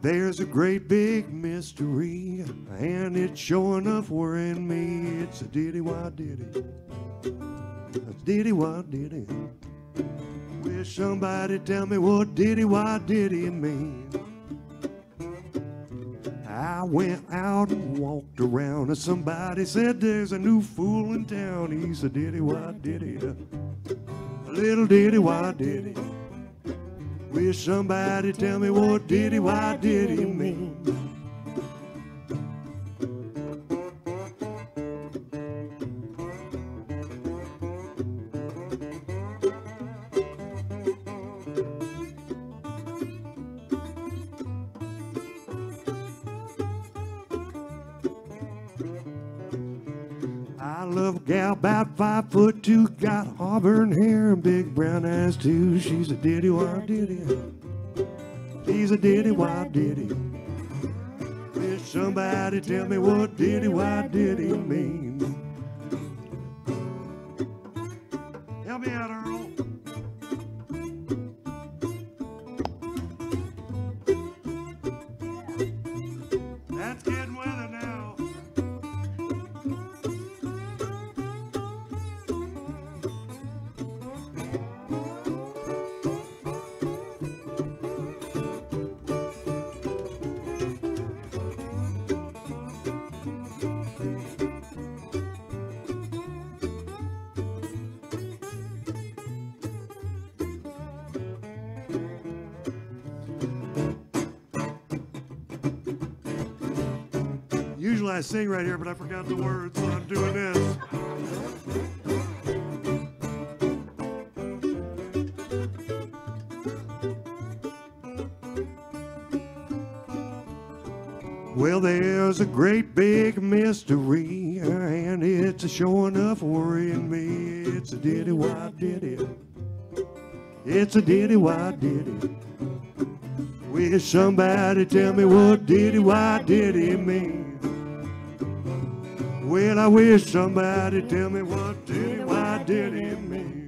There's a great big mystery, and it's sure enough worrying me. It's a diddy wa diddy. A diddy wa diddy. Will somebody tell me what diddy wa diddy mean? I went out and walked around, and somebody said there's a new fool in town. He's a diddy wa diddy. A little diddy wa diddy. Will somebody tell me what diddy wa diddy mean? Love a gal about five foot two, got auburn hair and big brown eyes too. She's a diddy wa diddy. She's a diddy wa diddy. Will somebody tell me what diddy wa diddy mean? Help me out, Earl. Usually I sing right here, but I forgot the words, so I'm doing this. Well, there's a great big mystery, and it's a sure enough worrying me. It's a diddy wa diddy. It's a diddy wa diddy. Will somebody tell me what diddy wa diddy mean? Well, I wish somebody tell me what did it, why did it mean?